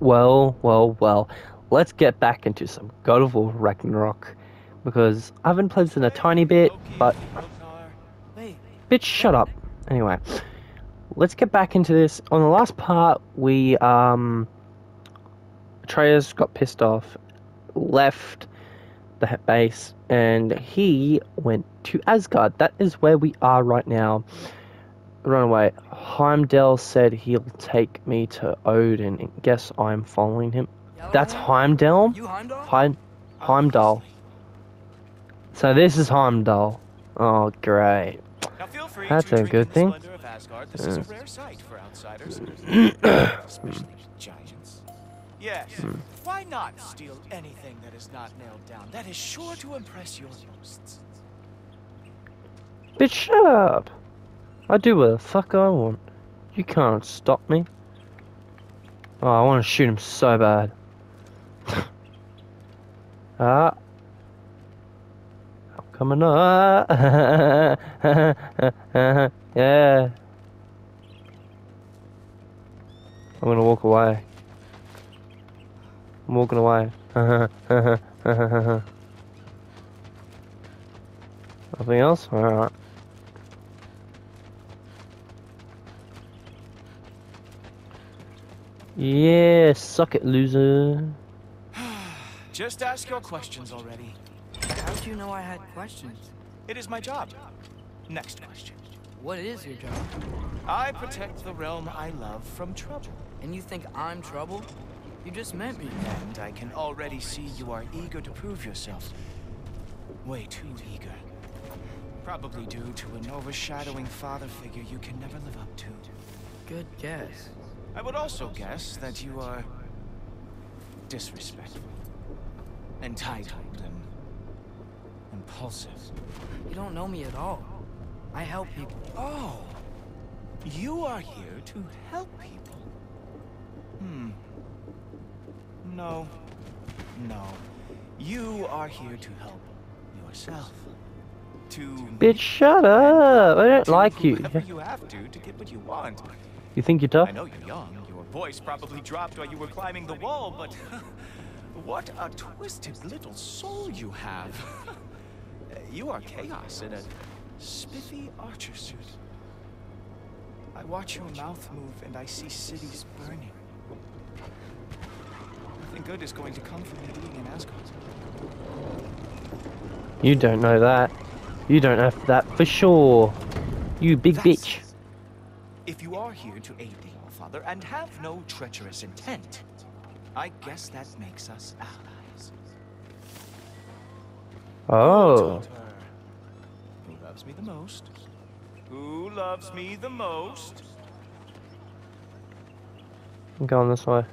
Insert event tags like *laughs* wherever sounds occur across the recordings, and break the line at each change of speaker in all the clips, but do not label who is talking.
Well, well, well. Let's get back into some God of War Ragnarok. Because I haven't played this in a tiny bit, but. Bitch, shut up. Anyway, let's get back into this. On the last part, we, um. Atreus got pissed off, left the base, and he went to Asgard. That is where we are right now. Run away. Heimdall said he'll take me to Odin, and guess I'm following him. That's Heimdall?
You Heimdall?
Heim- Heimdall. So this is Heimdall. Oh, great.
Now feel free
That's a good thing.
splendor of Asgard. This is a rare sight for outsiders, *clears throat* especially giants. Yes. Hmm. Why not steal anything that is not nailed down? That is sure to impress your hosts.
Bitch, shut up. I do what the fuck I want. You can't stop me. Oh, I want to shoot him so bad. *laughs* ah. I'm coming up. *laughs* yeah. I'm gonna walk away. I'm walking away. *laughs* Nothing else? Alright. Yeah, suck it, loser. *sighs*
Just ask your questions already.
How'd you know I had questions?
It is my job. Next question.
What is your job?
I protect the realm I love from trouble.
And you think I'm trouble? You just met me.
And I can already see you are eager to prove yourself. Way too eager. Probably due to an overshadowing father figure you can never live up to.
Good guess.
I would also guess that you are disrespectful, entitled, and impulsive.
You don't know me at all. I help people.
Oh, you are here to help people. Hmm. No. No. You are here to help yourself. To
Bitch, shut up. I don't like you.
you have to to get what you want.
You think you're tough?
I know you're young. Your voice probably dropped while you were climbing the wall, but *laughs* what a twisted little soul you have. *laughs* you are chaos in a spiffy archer suit. I watch your mouth move and I see cities burning. Nothing good is going to come from you being in Asgard.
You don't know that. You don't know that for sure. You big
That's-
bitch.
If you are here to aid the Allfather and have no treacherous intent, I guess that makes us allies.
Oh.
Who loves me the most? Who loves me the most?
I'm going this way.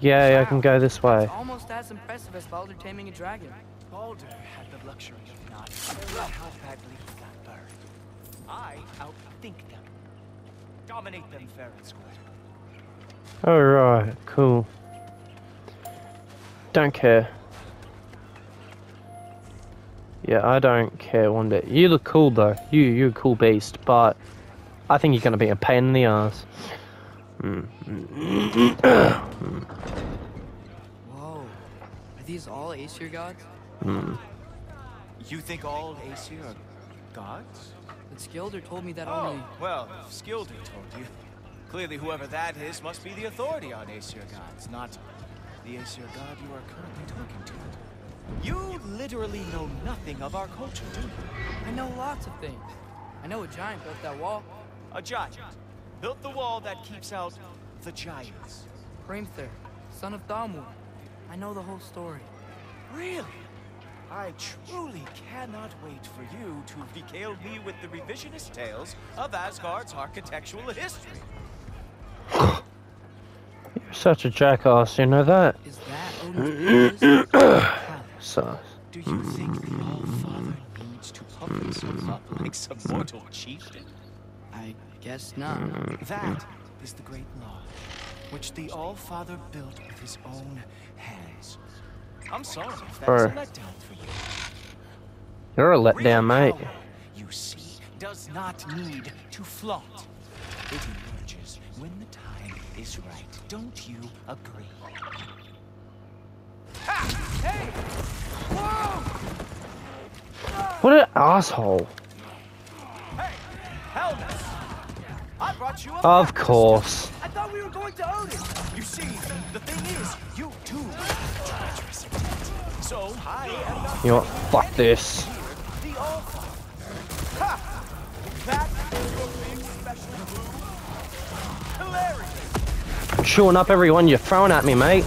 Yeah, yeah, I can go this way.
It's almost as impressive as Baldur taming a dragon.
Baldur had the luxury of not caring how badly he got burned. I outthink them. Dominate them fair and square.
Alright, cool. Don't care. Yeah, I don't care one bit. You look cool though. You, you're a cool beast, but I think you're gonna be a pain in the ass.
Whoa. Are these all Aesir gods?
Mm.
You think all Aesir are gods?
Skilder told me that
Oh,
only...
well, Skilder told you. Clearly, whoever that is must be the authority on Aesir gods, not the Aesir god you are currently talking to. You literally know nothing of our culture, do you?
I know lots of things. I know a giant built that wall.
A giant built the wall that keeps out the giants.
Hrimthur, son of Thamur. I know the whole story.
Really? I truly cannot wait for you to regale me with the revisionist tales of Asgard's architectural history. *sighs*
You're such a jackass, you know that?
Is that?
So, *clears throat*
Do you think the All-Father needs to puff himself up like some mortal chieftain?
I guess not.
That is the great law, which the All-Father built with his own hands. I'm sorry if that's a letdown for you.
you're a letdown, mate.
you see, does not need to flaunt. It emerges when the time is right. Don't you agree?
What an asshole.
Hey, Helmus! I brought you a
Of course.
I thought we were going to Odin. You see, the thing is, you too
You know what? Fuck this. Chewing up everyone you're throwing at me, mate.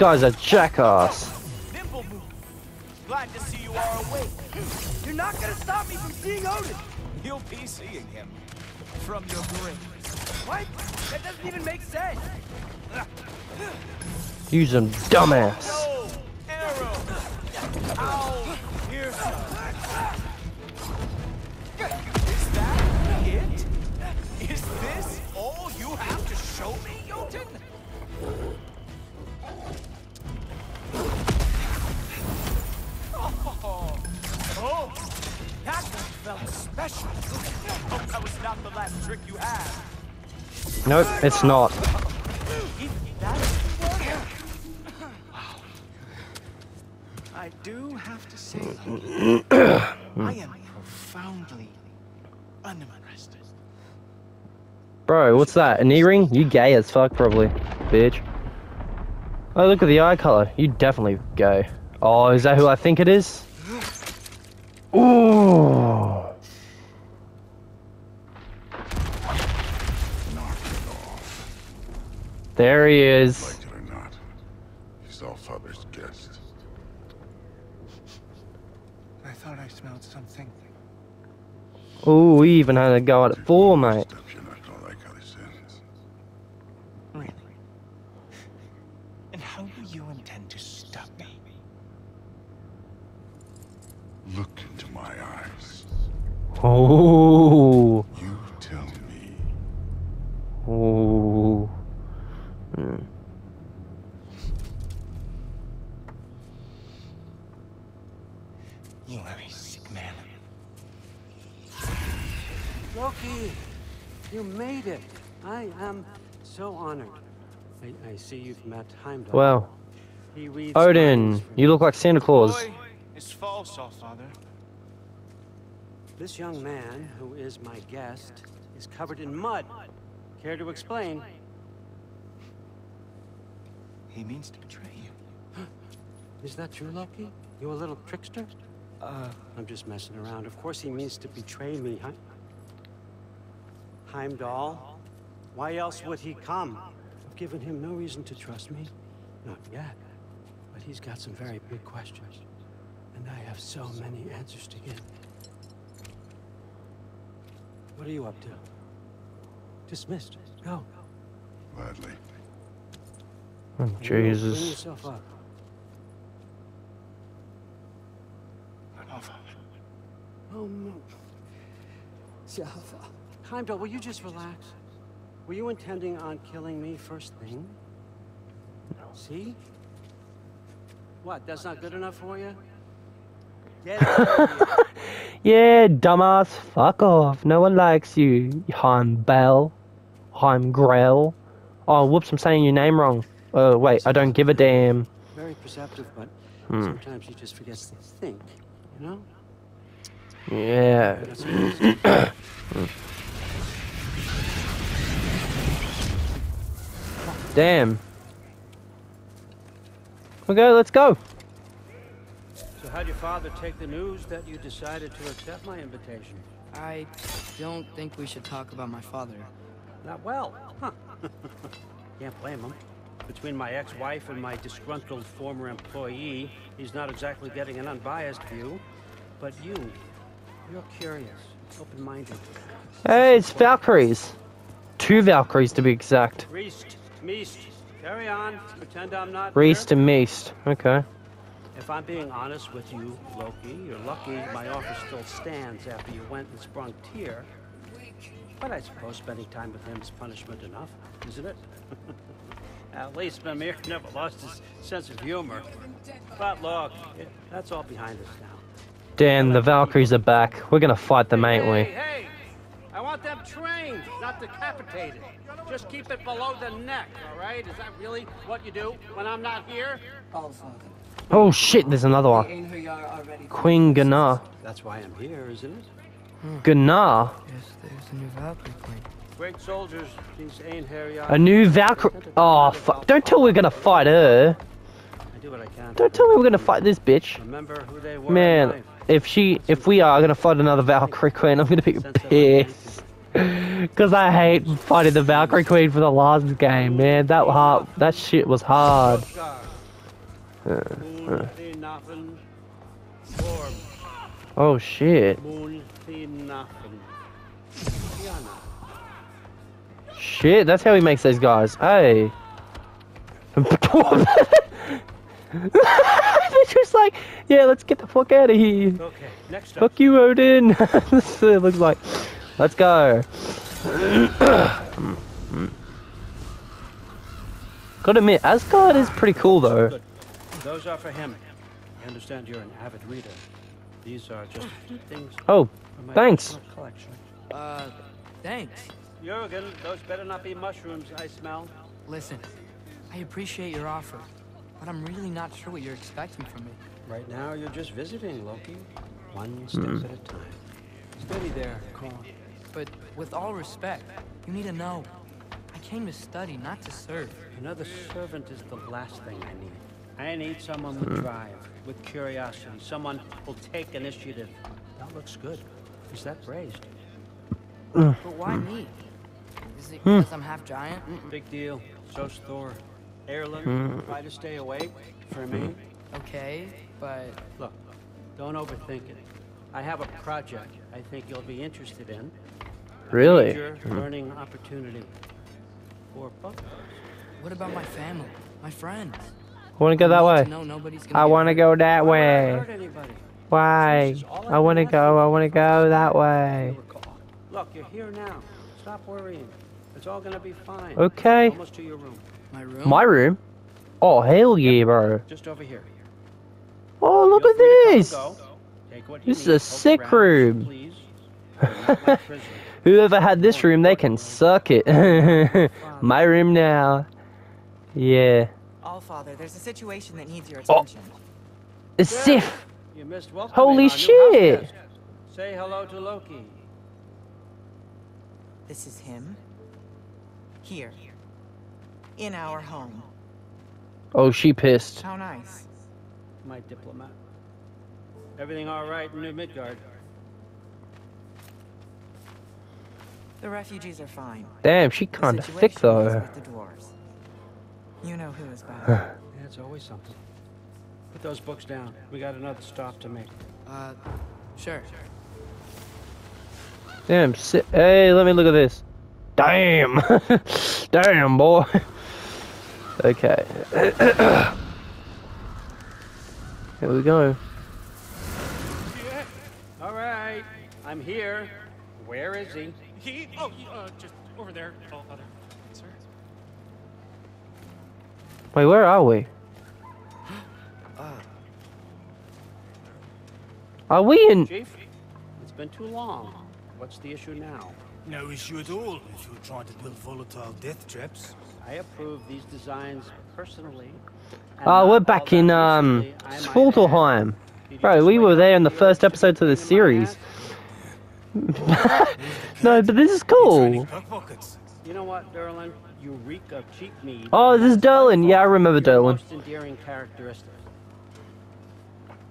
Guys are jackass.
Nimble move. Glad to see you are awake. You're not gonna stop me from seeing Odin. You'll be seeing him from your grave. What? That doesn't even make sense.
Use them, dumbass.
Special. Hope that was not the last trick you had.
Nope, it's not.
Even that worked. Wow. I do have to say, I am profoundly unimpressed.
Bro, what's that? An earring? You gay as fuck, probably. Bitch. Oh, look at the eye color. You definitely gay. Oh, is that who I think it is? Ooh. There he is.
Like it or not, he's all father's guest.
I thought I smelled something.
Oh, we even had a go at it four, mate.
Step you're not gonna like how this ends.
Really? And how do you intend to stop me?
Look into my eyes.
Ooh.
You tell me.
Ooh.
Made it. I am so honored. I, I see you've met Heimdall.
Well,
he
Odin, you look like Santa Claus.
It's false, all father.
This young man, who is my guest, is covered in mud. Care to explain?
He means to betray you. *gasps*
Is that true, Loki? You a little trickster?
Uh,
I'm just messing around. Of course he means to betray me, huh? Heimdall? Why else would he come? I've given him no reason to trust me. Not yet. But he's got some very big questions. And I have so many answers to give. What are you up to? Dismissed. Go.
Gladly.
Oh,
And you
Jesus.
yourself up.
all father.
Oh, no. Self. Heimdall, will you just relax? Were you intending on killing me first thing? No. See? What, that's not good enough for you? Get out of here. *laughs*
Yeah, dumbass, fuck off. No one likes you, Heimdall. Heimgrell. Oh, whoops, I'm saying your name wrong. Oh, wait, I don't give a damn.
Very perceptive, but
Hmm.
sometimes he just forgets to think, you know?
Yeah. *clears throat* *clears throat* Damn. Okay, let's go.
so how'd your father take the news that you decided to accept my invitation?
I don't think we should talk about my father.
Not well. Huh. *laughs* Can't blame him. Between my ex-wife and my disgruntled former employee, he's not exactly getting an unbiased view. But you, you're curious, open-minded.
Hey, it's Valkyries. Two Valkyries to be exact.
Hrist, Mist, carry on. Pretend I'm not here.
and Mist. Okay.
If I'm being honest with you, Loki, you're lucky my offer still stands after you went and sprung Tyr. But I suppose spending time with him is punishment enough, isn't it? *laughs* At least Mimir never lost his sense of humor. But look, yeah, that's all behind us now.
Dan, the Valkyries are back. We're gonna fight them, ain't
hey,
we?
hey! Decapitated. Just keep it below the neck, all right? Is that really what you do when I'm not here?
All.
Oh shit, there's another one.
Einherjar are ready for
Queen Gná.
That's why I'm here, isn't it?
Gná?
Yes, there's a new Valkyrie queen.
Great soldiers, these Einherjar.
A new Valkyrie. Oh, fuck. Don't tell me we're gonna fight her.
I do what I can.
Don't tell me we're gonna fight this bitch.
Remember who they were.
Man, if she, if we are gonna fight another Valkyrie Queen, I'm gonna be pissed. Cause I hate fighting the Valkyrie Queen for the last game, man. That hard, that shit was hard. Oh shit,
Moon Thinafen. Tiana.
shit. That's how he makes those guys. Hey. *laughs* They're just like, yeah, let's get the fuck out of here.
Okay, next up.
Fuck you, Odin. *laughs* It looks like. Let's go. Gotta admit, Asgard is pretty cool though.
Good. Those are for him. I understand you're an avid reader. These are just a few things
Oh, thanks.
collection.
Uh, thanks.
Jurgen, those better not be mushrooms I smell.
Listen, I appreciate your offer, but I'm really not sure what you're expecting from me.
Right now, you're just visiting, Loki. One step
Hmm.
at a time. Steady there, Kron.
But with all respect, you need to know, I came to study, not to serve.
Another servant is the last thing I need. I need someone with hmm. drive, with curiosity, someone who'll take initiative. That looks good. Is that praised? Hmm.
But why me? Is it hmm. because I'm half giant?
Big deal. So's Thor. Erlen, try to stay awake for me.
Okay, but
Look, don't overthink it. I have a project I think you'll be interested in. A
Really?
Mm-hmm. Learning opportunity. For both
what about my family, my friends?
I Wanna go that way?
to know nobody's gonna
I wanna go that
Why would I
way. Why?
This is all I've
wanna go, I wanna go that way.
Look, you're here now. Stop worrying. It's all gonna be fine.
Okay.
Almost to your room.
My room?
My room? Oh, hell yeah, bro.
Just over here.
Oh, look
Feel
at
free to come and
this.
go. Take
This is a sick
around,
room.
Please. You're not my prisoner.
Whoever had this room, they can suck it. *laughs* My room now. Yeah.
All father, there's a situation that needs your attention.
Oh.
attention.
A Sif.
You missed welcome.
Holy shit.
Say hello to Loki.
This is him. Here. In our home.
Oh, she pissed.
How nice.
My diplomat. Everything all right in New Midgard?
The refugees are fine.
Damn, she kinda thick though.
the. You know who is bad.
Yeah, it's always something. Put those books down. We got another stop to make.
Uh, sure.
Damn, si hey, let me look at this. Damn. *laughs* Damn, boy. Okay. *coughs* Here we go.
All right. I'm here. Where is he?
He, oh, uh, just over there. Oh, other, sir.
Wait, where are we? *gasps* Are we in?
Chief? It's been too long. What's the issue now?
No issue at all if you're trying to build volatile death traps.
I approve these designs personally. and
Oh,
not
we're back in um
recently, I might add.
Svartalfheim.
Did you
Bro, we were there in the first
had
episodes of the
something in
series. *laughs* no, but this is cool.
You know what, Durlin? You reek of cheap meat.
Oh, this is Durlin. Yeah, I remember Durlin.
Most endearing characteristic.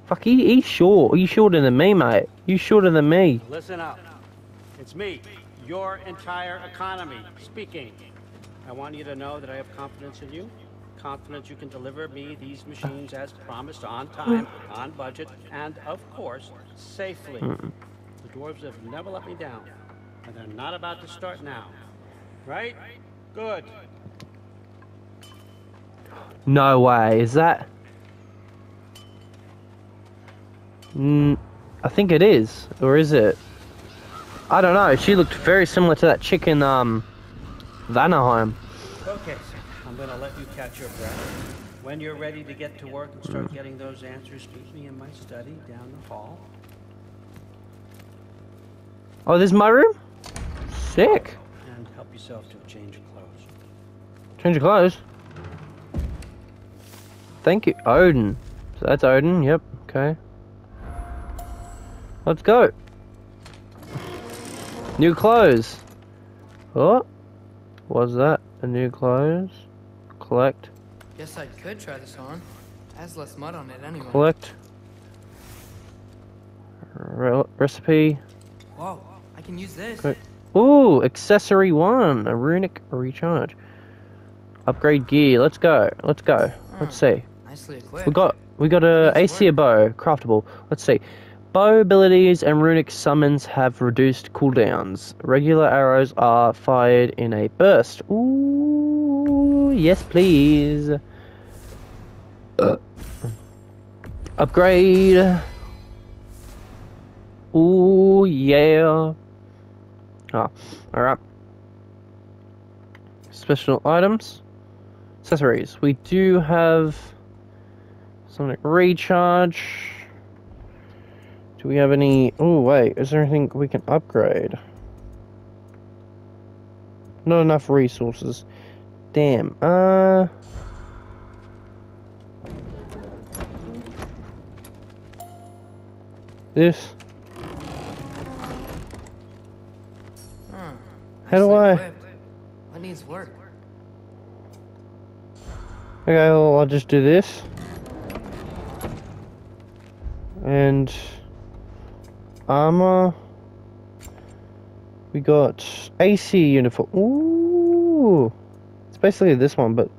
Fuck, he, he's short. He's shorter than me, mate. You shorter than me.
Listen up. It's me, your entire economy, speaking. I want you to know that I have confidence in you. Confidence you can deliver me these machines as promised on time, on budget, and of course, safely. Hmm. The dwarves have never let me down, and they're not about to start now. Right? Good.
No way. Is that? Mm, I think it is, or is it? I don't know. She looked very similar to that chick in um, Vanaheim.
Okay, sir. I'm gonna let you catch your breath. When you're ready to get to work and start getting those answers, meet me in my study down the hall.
Oh, this is my room. Sick.
And help yourself to a change of clothes.
Change your clothes. Thank you, Odin. So that's Odin. Yep. Okay. Let's go. New clothes. What? Was that a new clothes? Collect.
Guess I could try this on. Has less mud on it anyway.
Collect. Re- recipe.
Whoa, I can use this.
Okay. Ooh, accessory one, a runic recharge. Upgrade gear. Let's go. Let's go. Let's see.
Nicely equipped.
We got we got a
Nice
AC bow, craftable. Let's see. Bow abilities and runic summons have reduced cooldowns. Regular arrows are fired in a burst. Ooh, yes please. Uh, upgrade. Ooh, yeah. Ah, alright. Special items. Accessories. We do have Sonic Recharge. Do we have any... Oh, wait. Is there anything we can upgrade? Not enough resources. Damn. Uh... This. How do I-.
What needs work?
Okay, well, I'll just do this. And armor. We got AC uniform. Ooh, it's basically this one, but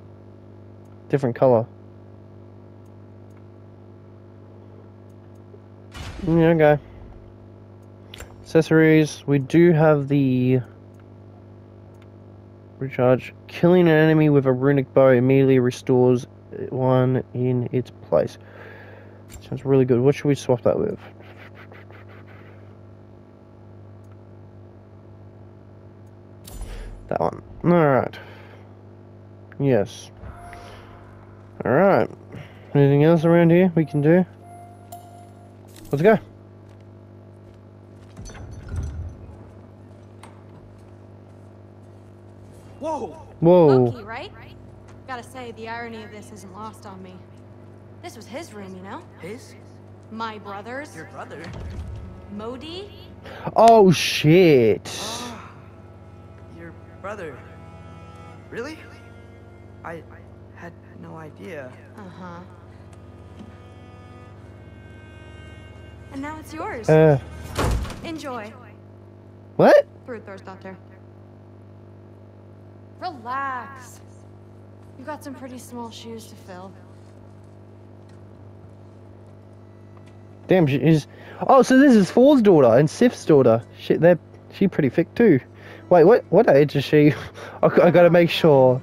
different color. Yeah, okay. Accessories. We do have the recharge. Killing an enemy with a runic bow immediately restores one in its place. Sounds really good. What should we swap that with? That one. Alright. Yes. Alright. Anything else around here we can do? Let's go.
Whoa!
Whoa.
Loki, right? Gotta say, the irony of this isn't lost on me. This was his room, you know?
His?
My brother's.
Your brother?
Modi?
Oh shit.
Your brother? Really? I had no idea.
Uh-huh. And now it's yours.
Uh,
Enjoy.
what?
Bruther's daughter. Relax. You got some pretty small shoes to fill.
Damn, she's... Oh, so this is Thor's daughter and Sif's daughter. Shit, they're she pretty thick too. Wait, what? What age is she? *laughs* I, I gotta oh, make sure.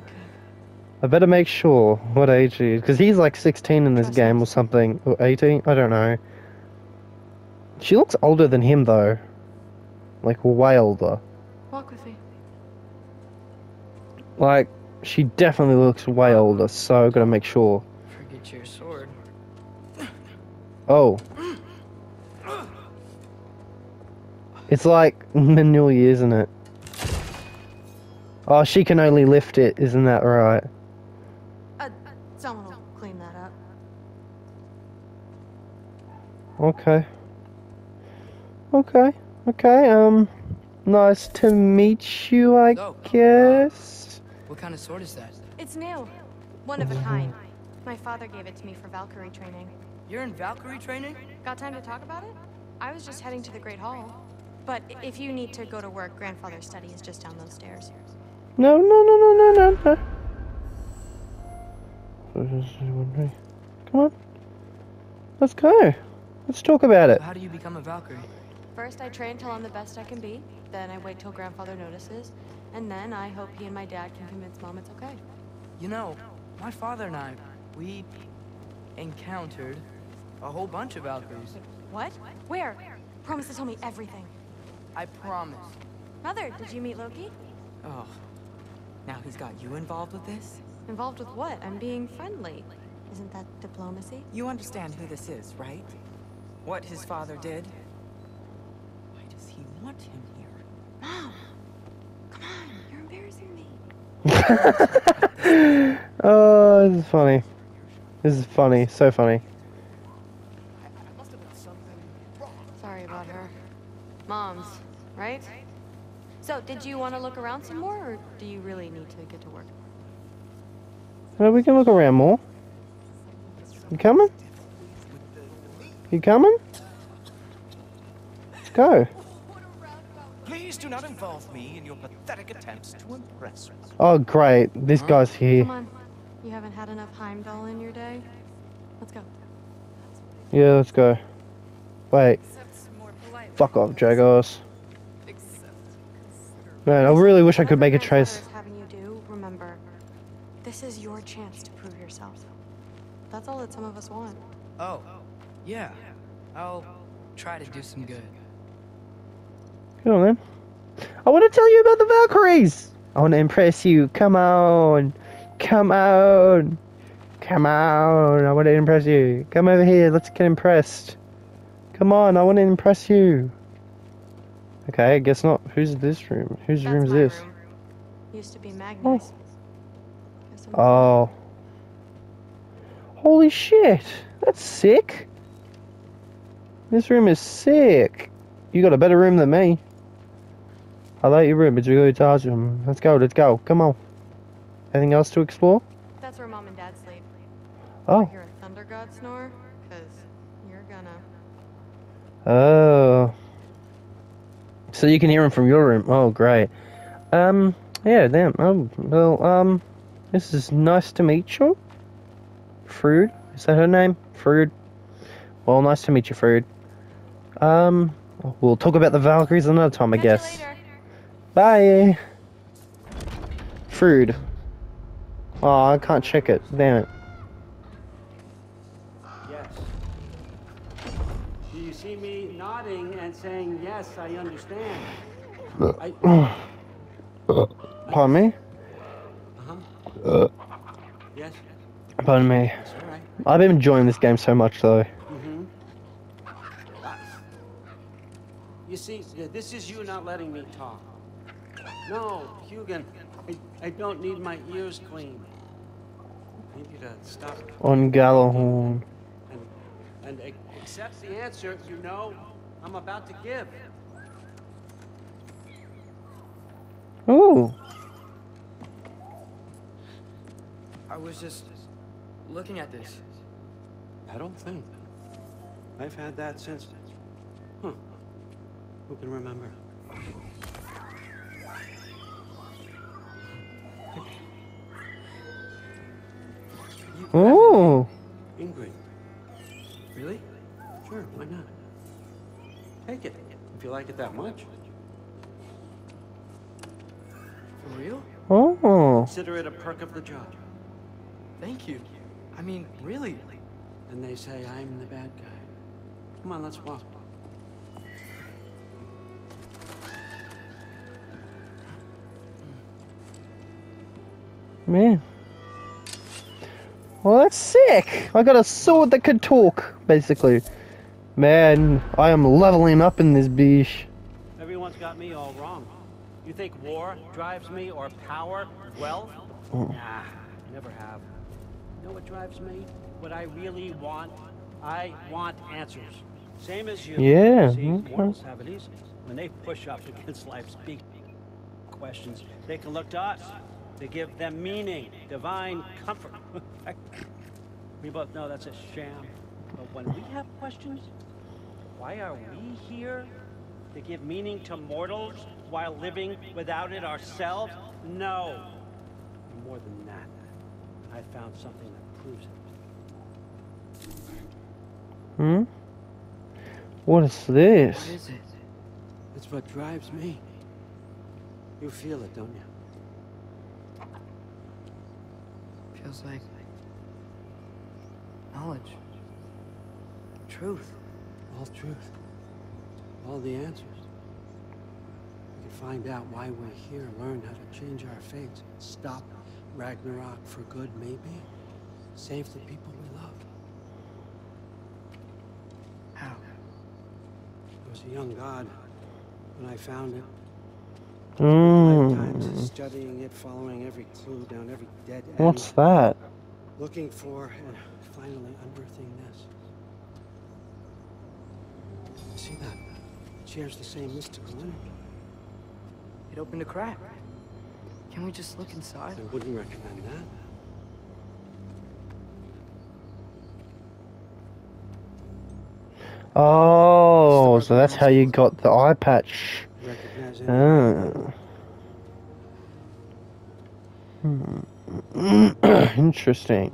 I better make sure what age she is, because he's like 16 in this game or something, or 18. I don't know. She looks older than him though, like way older.
Walk with me.
Like she definitely looks way older. So I gotta make sure.
Forget your sword.
Oh. It's like Manui, isn't it? Oh, she can only lift it, isn't that right?
Uh, someone will clean that up.
Okay. Okay. Okay. Um. Nice to meet you. I
So, uh,
guess.
What kind of sword is that?
It's new. One of a kind. My father gave it to me for Valkyrie training.
You're in Valkyrie training?
Got time to talk about it? I was just heading to the Great Hall. But if you need to go to work, grandfather's study is just down those stairs.
No. No. No. No. No. No. No. Come on. Let's go. Let's talk about it.
How do you become a Valkyrie?
First, I train till I'm the best I can be. Then I wait till grandfather notices. And then I hope he and my dad can convince mom it's okay.
You know, my father and I, we encountered a whole bunch of Valkyries.
What? Where? Promise to tell me everything.
I promise.
Mother, did you meet Loki?
Oh. Now he's got you involved with this?
Involved with what? I'm being friendly. Isn't that diplomacy?
You understand who this is, right? What his father did? Why does he want him *laughs*
oh, this is funny. This is funny. So funny.
Sorry about her. Mom's, right? So, did you want to look around some more, or do you really need to get to work?
Well, we can look around more. You coming? You coming? Let's go.
Please do not involve me in your pathetic attempts to impress me.
Oh, great. This guy's here.
Come on. You haven't had enough Heimdall in your day? Let's go.
Yeah, let's go. Wait. Fuck off, Jagos. Man, I really wish I could make a
Whatever
trace.
having you do, remember, this is your chance to prove yourself. That's all that some of us want.
Oh, yeah. I'll try to do some good.
Come on, then. I want to tell you about the Valkyries. I want to impress you. Come on. Come on. Come on. I want to impress you. Come over here. Let's get impressed. Come on. I want to impress you. Okay, I guess not. Who's this room? Whose
That's
room is this?
room. Used to be oh. Magnus. I'm-
Oh. Holy shit. That's sick. This room is sick. You got a better room than me. I like your room. It's really awesome. Let's go. Let's go. Come on. Anything else to explore?
That's where mom and dad sleep.
Oh.
Hear a thunder god snore? Cause you're gonna.
Oh. So you can hear him from your room. Oh, great. Um, yeah, damn. Oh, well, um, this is nice to meet you. Frood? Is that her name? Frood? Well, nice to meet you, Frood. Um, we'll talk about the Valkyries another time, I
Catch you
guess.
Later.
Bye. Frood. Oh, I can't check it. Damn it.
Yes. Do you see me nodding and saying, yes, I understand? I, *clears throat*
Pardon me?
uh-huh. Yes,
Pardon me.
that's all right.
I've been enjoying this game so much, though.
Mm-hmm. You see, this is you not letting me talk. No, Huginn, I, I don't need my ears cleaned. I need you to stop
On Gallahorn.
and, and accept the answer you know I'm about to give.
Ooh.
I was just looking at this.
I don't think. I've had that since. Huh. Who can remember?
Ooh.
Ingrid.
Really?
Sure, why not? Take it, if you like it that much.
For real?
Oh.
Consider it a perk of the job.
Thank you. I mean, really.
And they say I'm the bad guy. Come on, let's walk.
That's sick. I got a sword that could talk, basically. Man, I am leveling up in this beach.
Everyone's got me all wrong. You think war drives me or power, wealth?
Mm.
Nah, never have. You know what drives me? What I really want? I want answers. Same as you.
Yeah,
See,
okay.
mortals have it easy. When they push up against life's big questions, they can look to us. They give them meaning, divine comfort. *laughs* we both know that's a sham. But when we have questions, why are we here? To give meaning to mortals while living without it ourselves? No. More than that, I found something that proves it.
Hmm? What is this?
What is it?
It's what drives me. You feel it, don't you?
Feels like knowledge, truth.
All truth. All the answers. We can find out why we're here, learn how to change our fates, stop Ragnarok for good, maybe. Save the people we love.
How?
I was a young god when I found it.
Hmm.
Lifetimes studying it, following every clue down every dead end.
What's that?
Looking for and finally unearthing this. See that? It shares the same mystical energy.
It opened a crack. Can we just look inside?
I wouldn't recommend that.
Oh, so that's how you got the eye patch.
Recognize it.
Ah. Hmm. *clears throat* Interesting.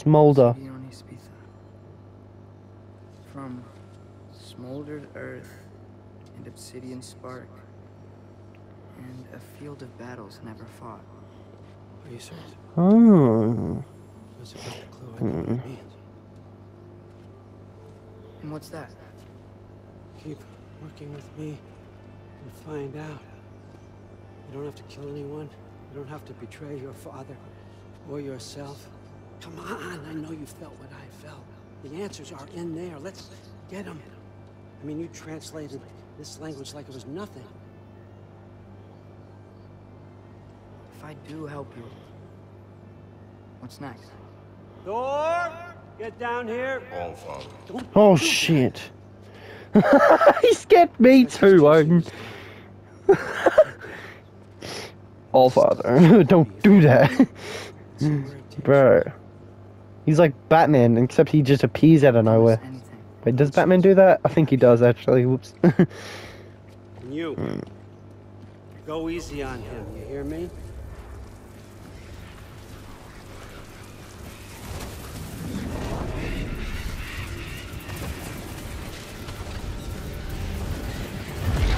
Smolder. Sigione Spitha. From smoldered earth and obsidian spark. And a field of battles never fought.
Are you certain?
Oh. Hmm.
That's about clue I know what means.
And what's that?
Keep working with me and find out. You don't have to kill anyone. You don't have to betray your father or yourself. Come on, I know you felt what I felt. The answers are in there. Let's get them. I mean, you translated this language like it was nothing.
If I do help you, what's next?
Thor, get down here.
All father.
Don't
Oh shit. *laughs* he scared me too, Odin. *laughs* All father, *laughs* don't do that.
See where it takes
Bro. He's like Batman, except he just appears out of nowhere. Wait, does Batman do that? I think he does actually. Whoops. *laughs*
you. Go easy on him, you hear me?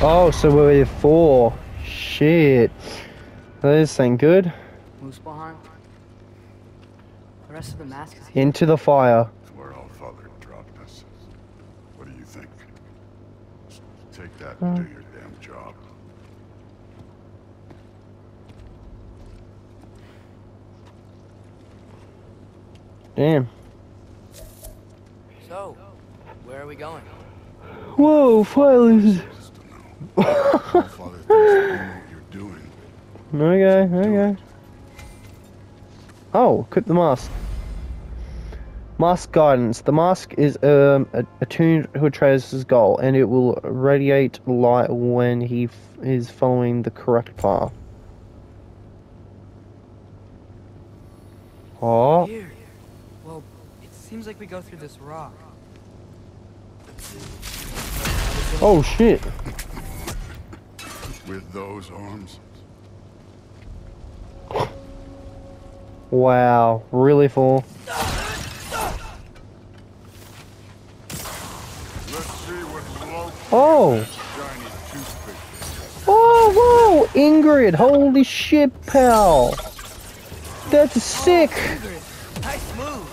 oh, so we're four. Shit. This ain't good.
Muspelheim? The rest of the mask is here.
Into the fire.
It's where all father dropped us. What do you think? Take that and do hmm. your damn job.
Damn.
So, where are we going?
Whoa, fires.
Just to know. all father thinks you know what you're doing.
Okay, okay. Oh, equip the mask. Mask guidance. The mask is um, a- attuned to Atreus' goal, and it will radiate light when he f- is following the correct path. Oh,
Here. Well, it seems like we go through this rock.
oh shit!
With those arms,
Wow, really full. Oh,
shiny
oh, whoa, Ingrid! Holy shit, pal! That's sick.
Nice move.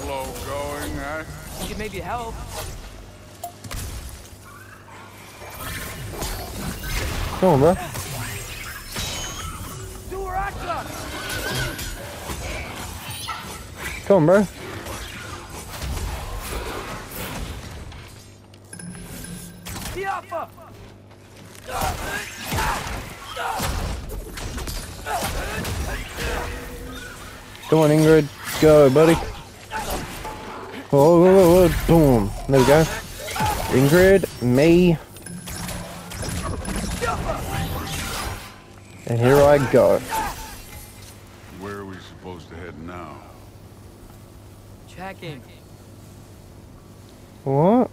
slow going, eh?
You could maybe help.
Come on, bro. Come on, bro. Come on, Ingrid. Go, buddy. Oh, boom. There we go. Ingrid, me. And here I go.
Where are we supposed to head now?
Checking.
What?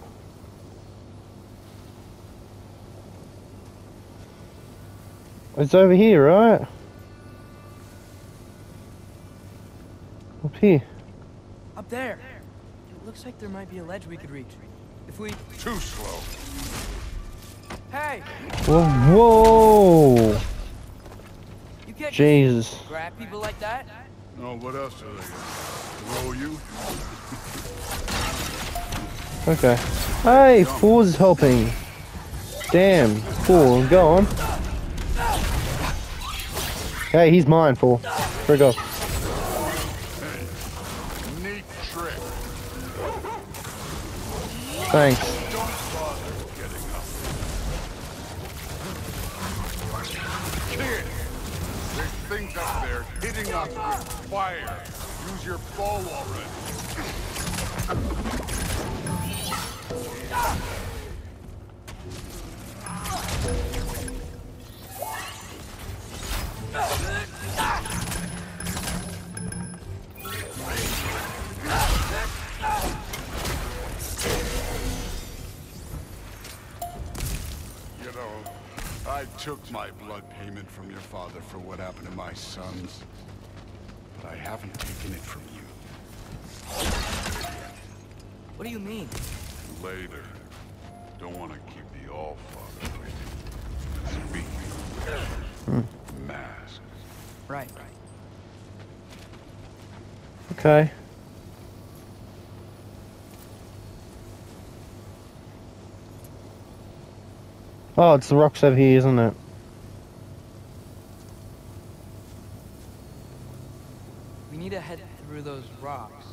It's over here, right? Up here.
Up there. It looks like there might be a ledge we could reach. If we...
Too slow.
Hey!
Whoa, whoa!
You can't
Jesus.
grab people like that.
No, what else are they gonna throw you? *laughs*
Okay. Hey, Fool's helping. Damn, Fool, go on. Hey, he's mine, Fool. Frick off.
Neat trick.
Thanks.
To keep the All-Father waiting. Speaking of mask.
Right.
Okay. Oh, it's the rocks over here, isn't it?
We need to head through those rocks.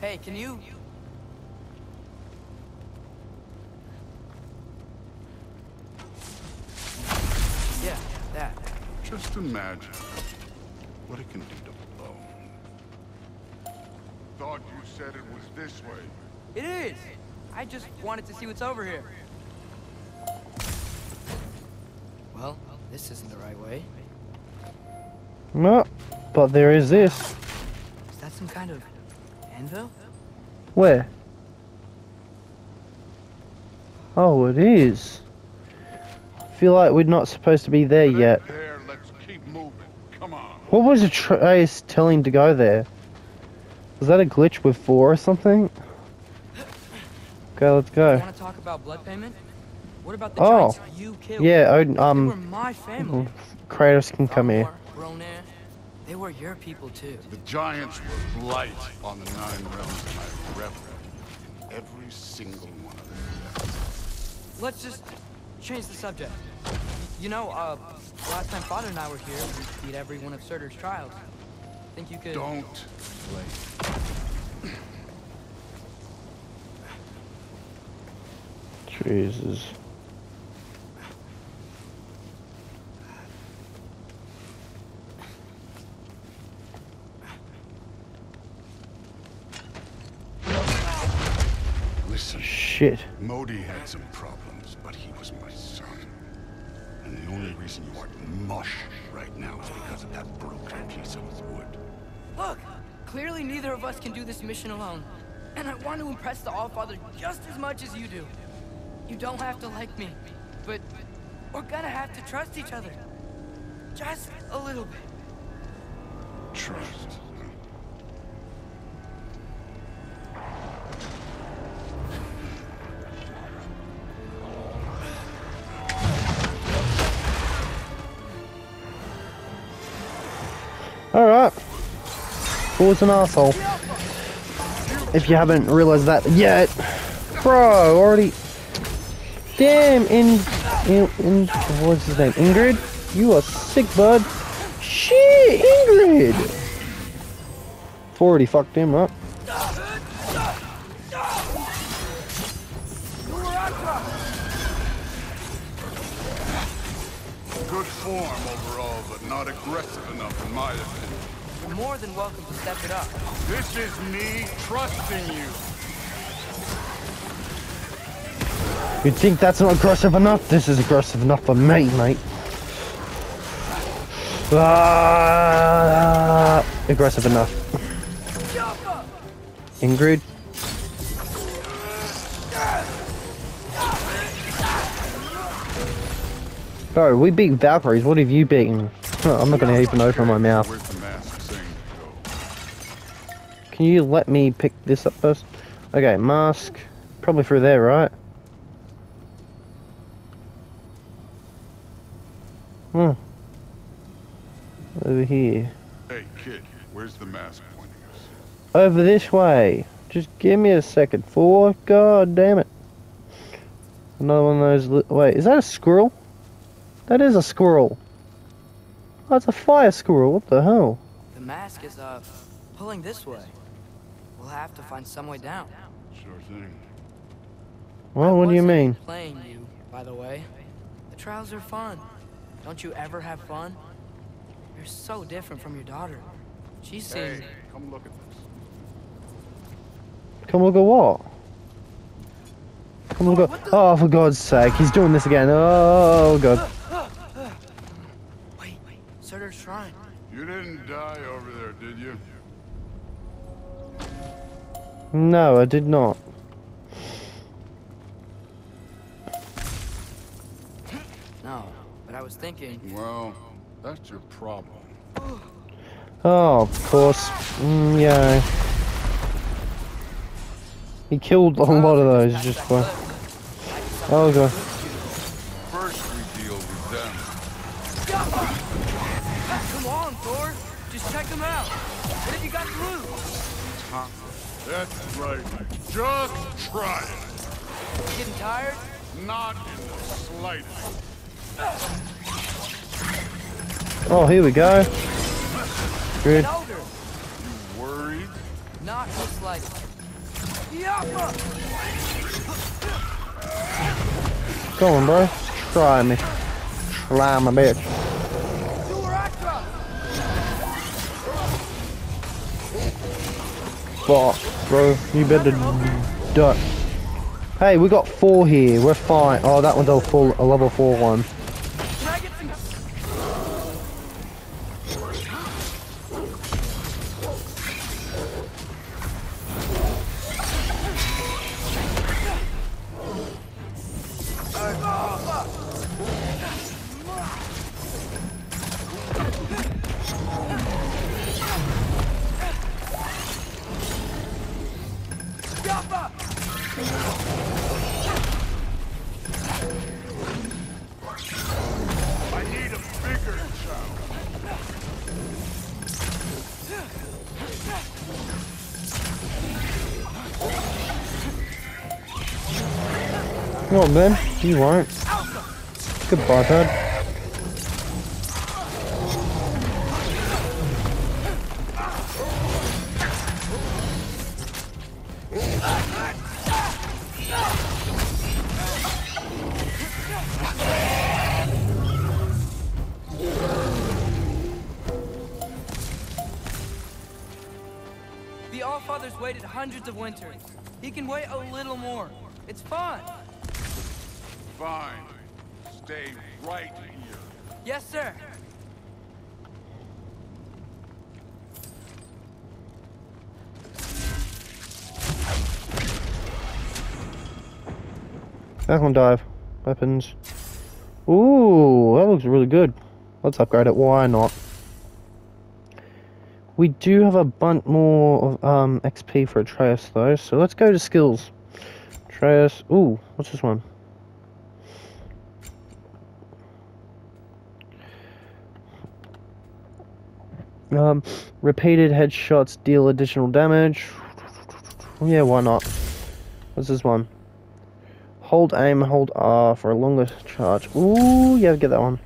Hey, can you... Yeah, that.
Just imagine what it can do to bone. Thought you said it was this way.
It is! I just wanted to see what's over here. Well, this isn't the right way.
No, but there is this.
Is that some kind of anvil?
Where? Oh, it is. I feel like we're not supposed to be there yet.
There, let's keep moving. Come on.
What was Atreus telling to go there? Was that a glitch with four or something? Okay, let's
You
go.
want to talk about blood payment? What about the
Oh.
you killed?
Yeah, Odin, um,
my family.
Kratos can come here.
Throgmor, they were your people too.
The giants were blight on the Nine Realms, and I reveled in every single one of their deaths.
Let's just change the subject. You know, uh, last time Father and I were here, we beat every one of Surtur's trials. Think you could...
Don't play. *clears throat*
Jesus.
Listen,
Shit.
Modi had some problems, the only reason you aren't mush right now is because of that broken piece of wood.
Look! Clearly neither of us can do this mission alone. And I want to impress the Allfather just as much as you do. You don't have to like me, but we're gonna have to trust each other. Just a little bit.
Trust.
Fool's an asshole. If you haven't realized that yet. Bro, already. Damn, in In, in, what's his name? Ingrid? You are sick, bud. Shit, Ingrid! Already fucked him up.
You
think that's not aggressive enough? This is aggressive enough for me, mate. Ah, aggressive enough. Ingrid? Bro, we beat Valkyries. What have you beaten? I'm not gonna even open my mouth. Can you let me pick this up first? Okay, mask. Probably through there, right? Hmm. Over here.
Hey, kid, where's the mask pointing us?
Over this way. Just give me a second. For God damn it. Another one of those. Li- Wait, is that a squirrel? That is a squirrel. Oh, it's a fire squirrel. What the hell?
The mask is, uh, pulling this way. We'll have to find some way down.
Sure thing.
Well, what do you mean?
Playing you, by the way. The trials are fun. Don't you ever have fun? You're so different from your daughter. She seems.
Hey, come look at this.
Come look at what? Come look at. Oh, for God's sake, he's doing this again. Oh, God.
Wait, wait. Surtur's shrine.
You didn't die over there, did you?
No, I did not.
Thinking.
Well, that's your problem.
Oh, of course. Mm, yeah. He killed a lot *laughs* of those just
that
by. Oh, God.
First we deal with them.
Come on, Thor. Just check them out. What have you got to lose?
That's right. Just try it.
Getting tired?
Not in the slightest.
Oh, here we go. Good.
Older.
Worried?
Not. Yappa!
Go on, bro. Try me. Try my bitch. Fuck, bro. You better duck. Hey, we got four here. We're fine. Oh, that one's a full, a level four one. On, You won't. Goodbye, bud. Dive. Weapons. Ooh, that looks really good. Let's upgrade it. Why not? We do have a bunch more of um, XP for Atreus though, so let's go to skills. Atreus. Ooh, what's this one? Um, repeated headshots deal additional damage. Yeah, why not? What's this one? Hold aim, hold R for a longer charge. Ooh, yeah, get that one.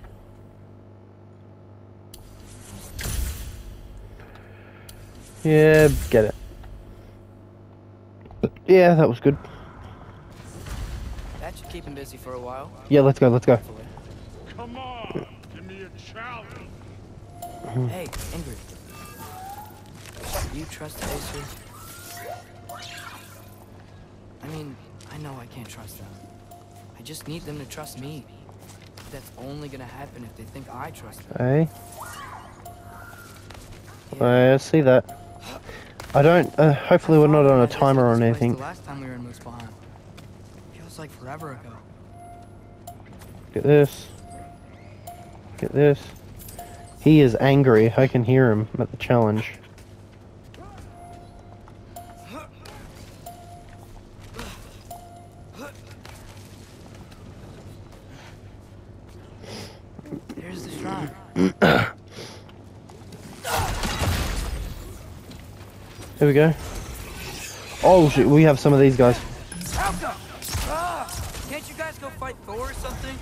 Yeah, get it. Yeah, that was good.
That should keep him busy for a while.
Yeah, let's go, let's go.
Come on, give me a challenge.
Hey, Ingrid. Do you trust Acer? I mean, I know I can't trust them. I just need them to trust me. That's only gonna happen if they think I trust them.
Hey. I see that. I don't, uh, hopefully we're not on a timer or
The
anything.
last time we were in. Feels like forever ago.
Get this. Get this. He is angry. I can hear him at the challenge. Here we go. Oh shit, we have some of these guys.
Can't you guys go fight Thor or something?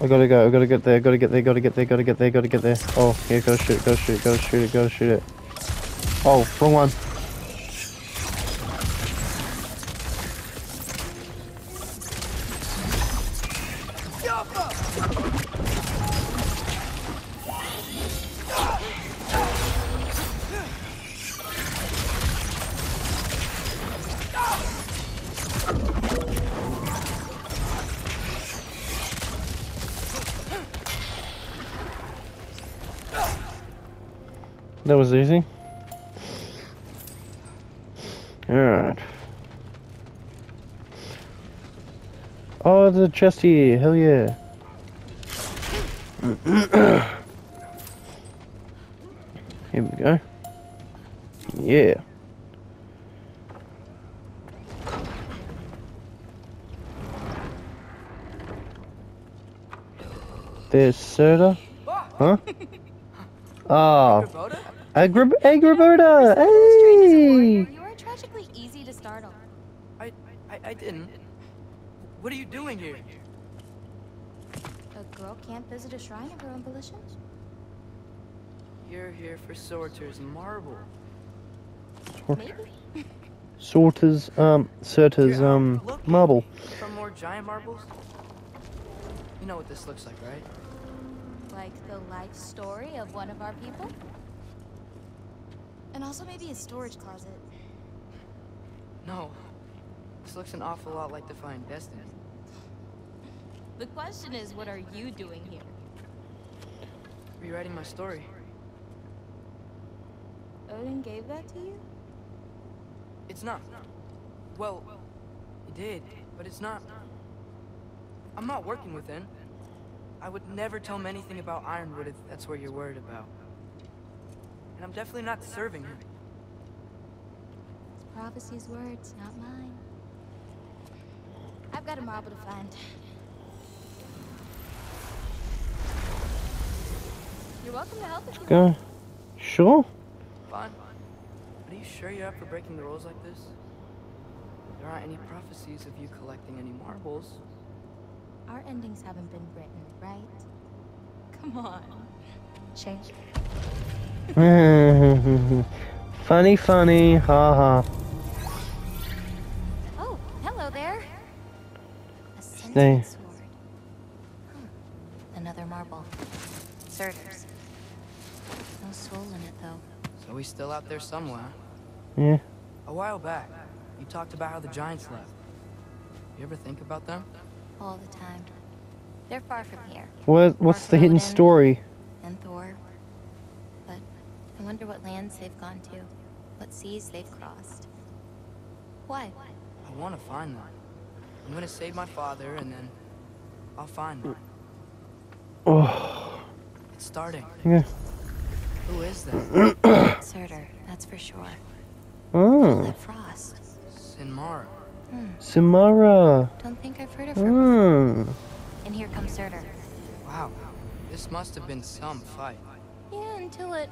I gotta go, I gotta get there, gotta get there, gotta get there, gotta get there, gotta get there. Oh, yeah, gotta shoot gotta shoot gotta shoot it, gotta shoot it. Oh, wrong one. That was easy. Alright. Oh, there's a chest here. Hell yeah. *clears throat* here we go. Yeah. There's soda. *laughs* Huh? Ah,
Kubota?
Agrib Angrboda! Hey!
You are tragically easy to startle.
I, I, I didn't. What are you doing here?
A girl can't visit a shrine of her own volition?
You're here for Surtur's marble.
Maybe.
Sorters, um, Surters,
Here,
um, marble.
Some more giant marbles? You know what this looks like, right?
Like the life story of one of our people? And also maybe a storage closet.
No. This looks an awful lot like Defying Destiny.
The question is, what are you doing here?
Rewriting my story.
Odin gave that to you?
It's not. Well, he did, but it's not. I'm not working with him. I would never tell him anything about Ironwood if that's what you're worried about. And I'm definitely not serving him.
It's prophecy's words, not mine. I've got a marble to find. You're welcome to help if you want.
Sure.
Fine. But are you sure you're up for breaking the rules like this? There aren't any prophecies of you collecting any marbles.
Our endings haven't been written, right? Come on. Change. *laughs*
funny, funny, haha.
Oh, hello there. A
Stay.
sword. Hmm. Another marble. Surters. No soul in it, though.
So he's still out there somewhere.
Yeah.
A while back, you talked about how the Giants left. You ever think about them?
All the time. They're far from here.
What, what's the hidden story?
And Thor. But I wonder what lands they've gone to. What seas they've crossed. Why?
I want to find them. I'm gonna save my father, and then I'll find them.
Oh,
It's starting.
yeah.
Who is that? *clears throat*
Surtur, that's for sure.
Oh,
That Frost.
Sinmara.
Hmm.
Sinmara.
Don't think I've heard of her before.
Hmm.
And here comes Surtur.
Wow. This must have been some fight.
Yeah, until it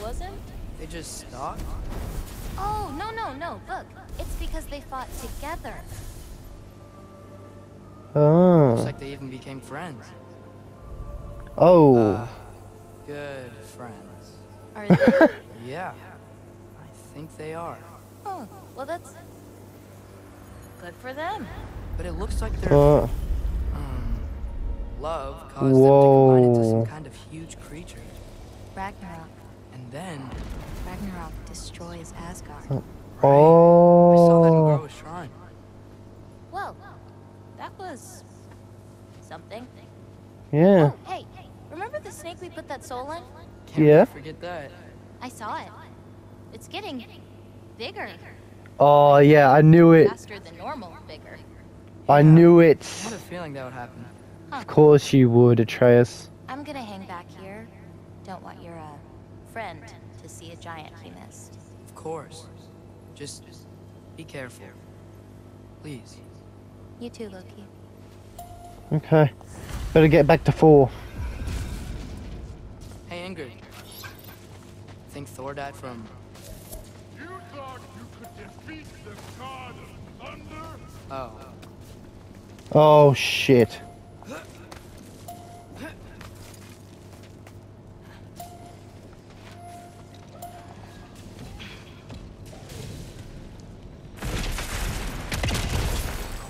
wasn't.
They just stopped?
Oh, no, no, no, look. It's because they fought together.
Oh.
Looks like they even became friends.
Oh.
Uh, good friends.
Are they? *laughs*
Yeah. I think they are.
oh, well, that's good for them.
But it looks like their
Uh,
um, love caused them to combine into some kind of huge creature.
Ragnarok.
And then
Ragnarok destroys Asgard.
Oh.
I saw them
oh.
grow shrine.
Whoa, that was something.
Yeah.
Oh, hey, remember the snake we put that soul in?
Can't
Yeah.
forget that.
I saw it. It's getting bigger,
Oh yeah, I knew it.
faster than normal bigger.
I knew it.
had a feeling that would happen.
Of course you would, Atreus.
I'm gonna hang back here. Don't want your uh, friend to see a giant he missed.
Of course. Just be careful. Please.
You too, Loki.
Okay. Better get back to Thor.
Hey, Ingrid. Think Thor died from...
You thought you could defeat the god of thunder?
Oh.
Oh shit.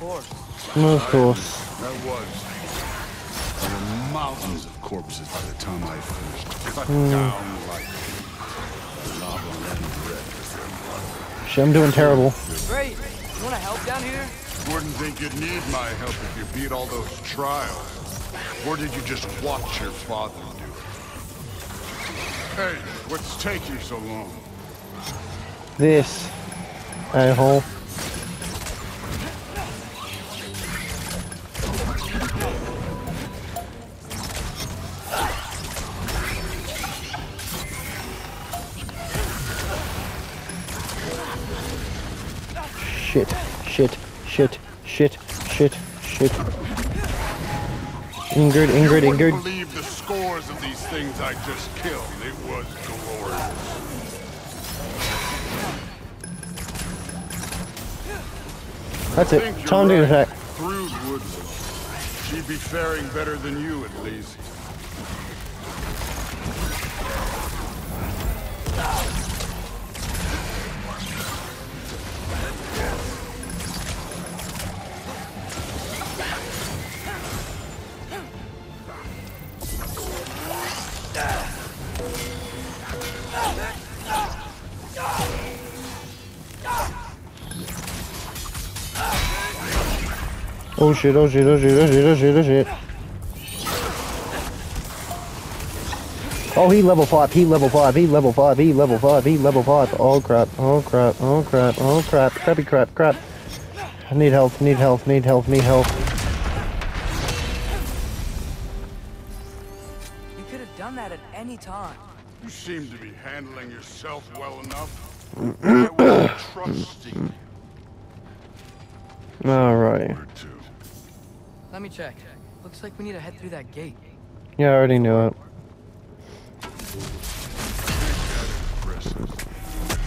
Of course.
Of course.
That was. There were mountains of corpses by the time I finished. Cut hmm. down like lava and red with their blood.
Shit, I'm doing terrible.
Great. You want to help down here?
Wouldn't think you'd need my help if you beat all those trials. Or did you just watch your father do it? Hey, what's taking so long?
This. A-hole. Shit, shit, shit, shit, shit, shit. Ingrid, Ingrid,
you
Ingrid.
believe the scores of these things I just killed. It was glorious.
That's it. Time to attack.
She'd be faring better than you, at least.
Oh shit, oh shit, oh shit, oh shit, oh shit, oh shit. Oh, he level 5, he level 5, he level 5, he level 5, he level 5. Oh crap, oh crap, oh crap, oh crap, crappy crap, crap. I need health, need health, need health, need health.
You could have done that at any time.
You seem to be handling yourself well enough. *clears throat* I was trusting you two.
Let me check. Looks like we need to head through that gate.
Yeah, I already knew it.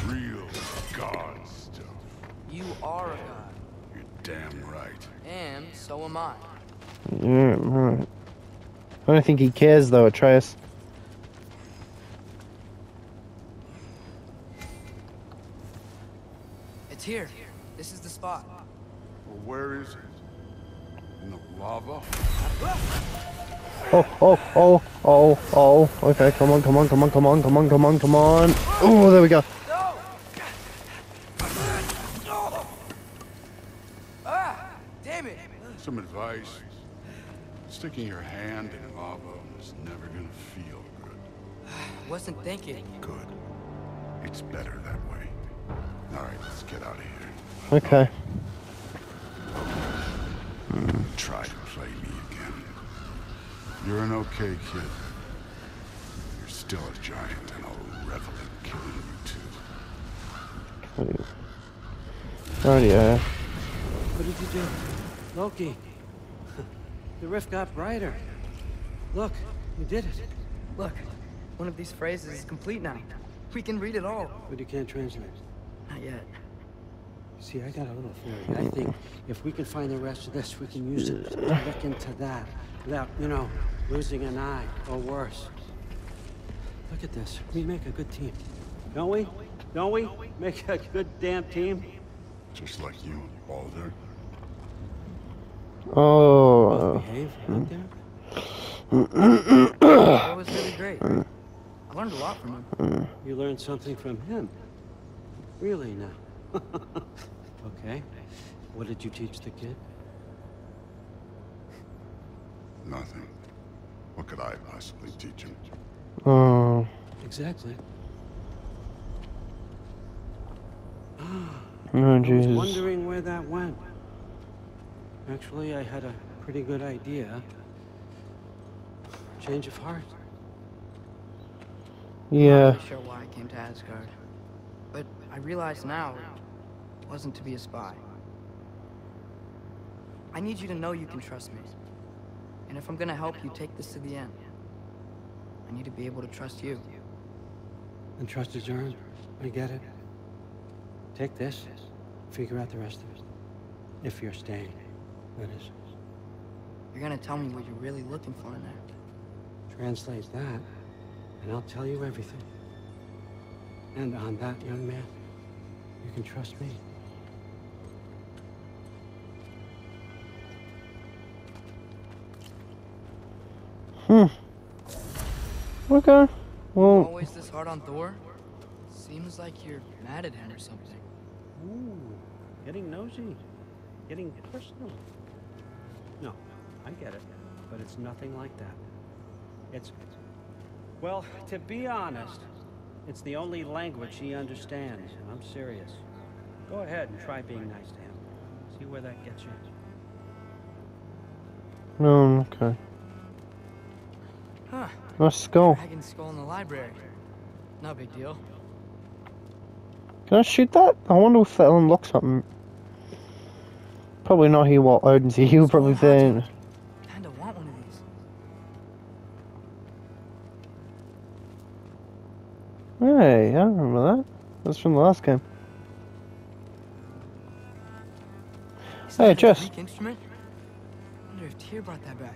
Real god stuff.
You are a god.
You're damn right.
And so am I.
Yeah, right. I don't think he cares though, Atreus.
It's here. This is the spot.
Well, where is it? In the lava?
Oh, oh, oh, oh, oh. Okay, come on, come on, come on, come on, come on, come on, come on. Oh, there we go.
Ah! Damn it!
Some advice. Sticking your hand in lava is never gonna feel good.
Wasn't thinking.
Good. It's better that way. Alright, let's get out of here.
Okay.
Try to play me again. You're an okay kid. You're still a giant, and I'll revel in killing you too.
Oh uh, yeah.
What did you do? Loki. *laughs* The rift got brighter. Look, you did it.
Look, one of these phrases is complete now. We can read it all.
But you can't translate.
Not yet.
See, I got a little theory. I think if we can find the rest of this, we can use it to look into that without, you know, losing an eye or worse. Look at this. We make a good team. Don't we? Don't we? Make a good damn team?
Just like you, Baldur.
Oh.
Uh, behave out there?
That was really great. Mm. I learned a lot from him. Mm.
You learned something from him. Really now? *laughs* okay. What did you teach the kid?
Nothing. What could I possibly teach him?
Oh.
Exactly. *gasps*
Oh,
I was
Jesus.
wondering where that went. Actually, I had a pretty good idea. Change of heart.
Yeah.
I'm not sure why I came to Asgard. But I realize now it wasn't to be a spy. I need you to know you can trust me. And if I'm gonna help you take this to the end, I need to be able to trust you.
And trust is earned. I get it. Take this. Figure out the rest of it. If you're staying, that is.
You're gonna tell me what you're really looking for in there.
Translate that, and I'll tell you everything. And on that, young man, you can trust me.
Hmm. Okay. Well,
Always this hard on Thor? Seems like you're mad at him or something.
Ooh, getting nosy. Getting personal. No, I get it. But it's nothing like that. It's... Well, to be honest, it's the only language he understands, and I'm serious. Go ahead and try being nice to him. See where that gets you.
no, okay.
Huh.
Nice skull.
Dragon skull in the library. No big deal.
Can I shoot that? I wonder if that'll unlock something. Probably not here while Odin's here. He'll probably then.
Kinda want one of these.
Hey, I remember that. That's from the last game.
Is
Hey,
that a
chest.
Greek instrument? wonder if Tyr brought that back.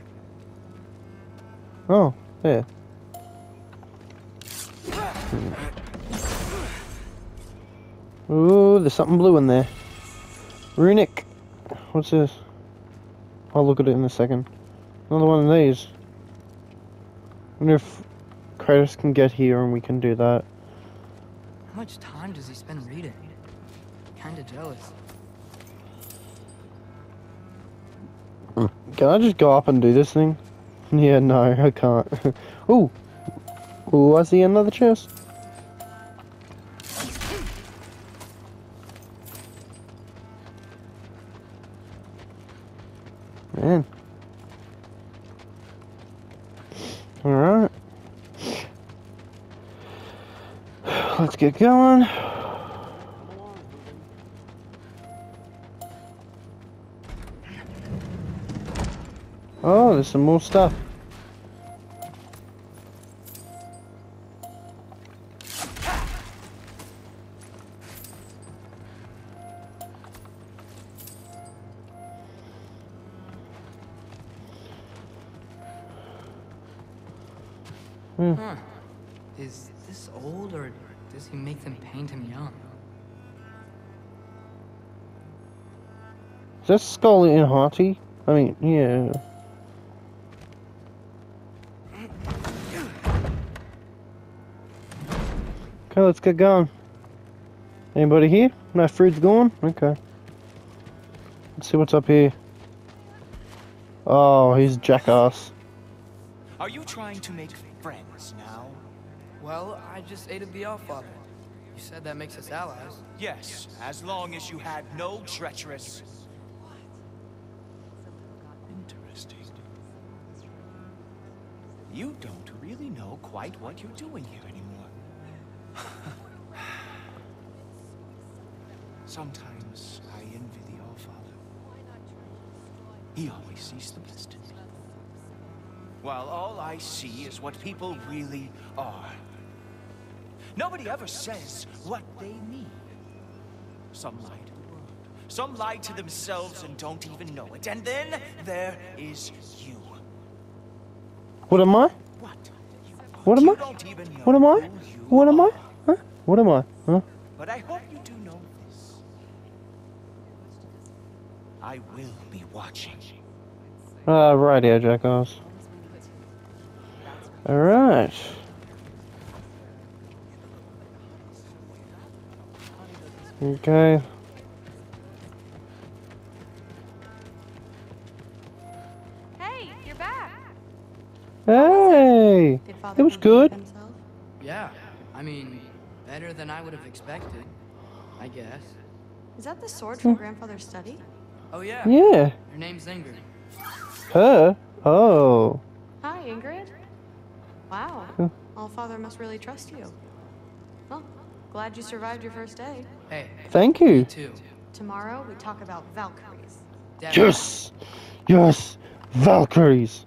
Oh, yeah. Hmm. Ooh, there's something blue in there. Runic. What's this? I'll look at it in a second. Another one of these. wonder if Kratos can get here and we can do that.
How much time does he spend reading? Kinda jealous. Hmm.
Can I just go up and do this thing? *laughs* Yeah, no, I can't. *laughs* Ooh. Ooh, I see another chest. Man. Alright. *sighs* Let's get going. Oh, there's some more stuff. Hmm.
Huh. Is this old or does he make them paint him young?
Is that skull in Hearty? I mean, yeah. Okay, let's get going. Anybody here? No food's gone? Okay. Let's see what's up here. Oh, he's jackass.
Are you trying to make friends now?
Well, I just aided the Allfather. You said that makes us allies.
Yes, as long as you had no treacherous. Interesting. You don't really know quite what you're doing here anymore. *sighs* Sometimes I envy the All-Father. He always sees the best in me. While all I see is what people really are. Nobody ever says what they mean. Some lie to the world. Some lie to themselves and don't even know it. And then there is you.
What am I?
What?
What am I?
don't even know
What am I? What am I? Huh? What am I? Huh?
But I hope you do know this. I will be watching.
Ah, right here, Jackass. Alright. Okay.
Hey!
It was good.
himself?
Yeah, I mean, better than I would have expected, I guess.
Is that the sword hmm. from grandfather's study?
Oh yeah,
Yeah.
her name's Ingrid.
Her? Oh.
Hi, Ingrid. Wow.
Huh.
All father must really trust you. Well, glad you survived your first day.
Hey,
Thank you.
too.
Tomorrow we talk about Valkyries.
Yes! Yes! Valkyries!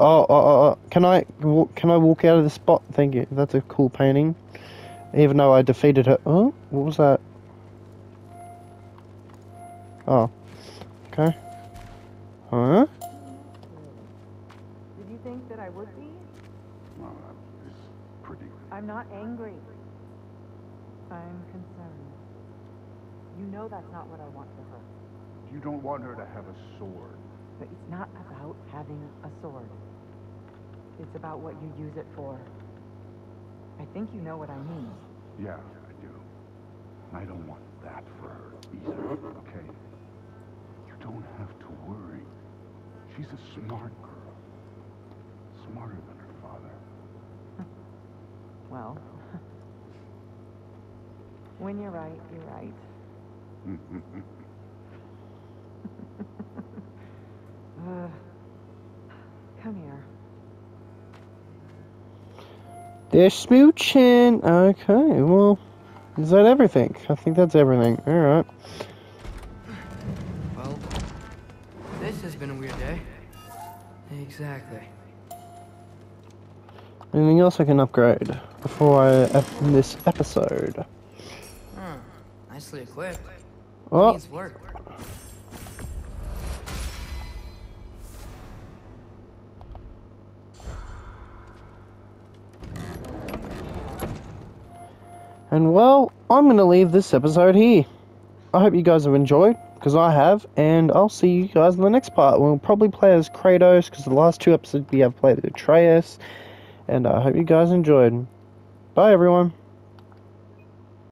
Oh, oh, oh, oh, can I wa- can I walk out of the spot? Thank you. That's a cool painting. Even though I defeated her. Oh, what was that? Oh. Okay. Huh?
Did you think that I would be?
Well, that is pretty.
I'm not angry. I'm concerned. You know that's not what I want for her.
You don't want her to have a sword.
But it's not about having a sword. It's about what you use it for. I think you know what I mean.
Yeah, I do. And I don't want that for her either, okay? You don't have to worry. She's a smart girl. Smarter than her father. *laughs*
Well, *laughs* when you're right, you're right. *laughs* Uh, come here.
They're smooching. Okay, well, is that everything? I think that's everything. Alright.
Well, this has been a weird day. Exactly.
Anything else I can upgrade before I end this episode?
Huh. Nicely equipped.
Oh,
Needs work.
And well, I'm going to leave this episode here. I hope you guys have enjoyed, because I have, and I'll see you guys in the next part. We'll probably play as Kratos, because the last two episodes we have played Atreus, and I hope you guys enjoyed. Bye, everyone.